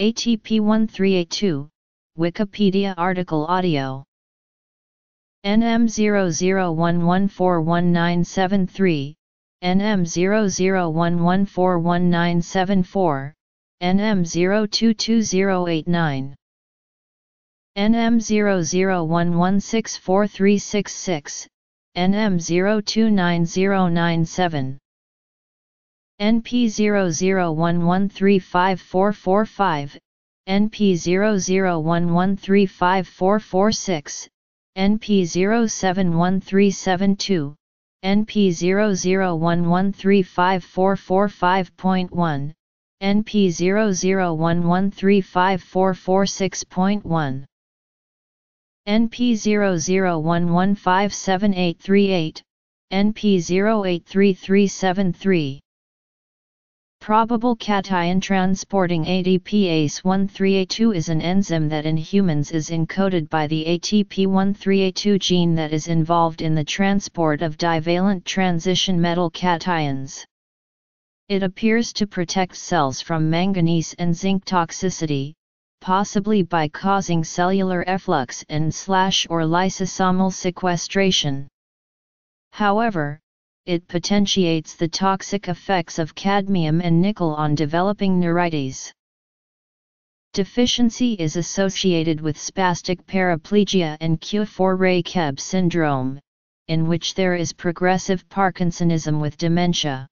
ATP13A2, Wikipedia article audio. NM0011411973, NM0011411974, NM022089. NM0011643666, NM029097. NP00113545, NP00113546, NP071372, NP00113545.1, NP00113546.1. NP0011578838, NP083373. Probable cation transporting ATPase 13A2 is an enzyme that in humans is encoded by the ATP13A2 gene that is involved in the transport of divalent transition metal cations. It appears to protect cells from manganese and zinc toxicity, possibly by causing cellular efflux and slash or lysosomal sequestration. However, it potentiates the toxic effects of cadmium and nickel on developing neurites. Deficiency is associated with spastic paraplegia and Kufor-Rakeb syndrome, in which there is progressive Parkinsonism with dementia.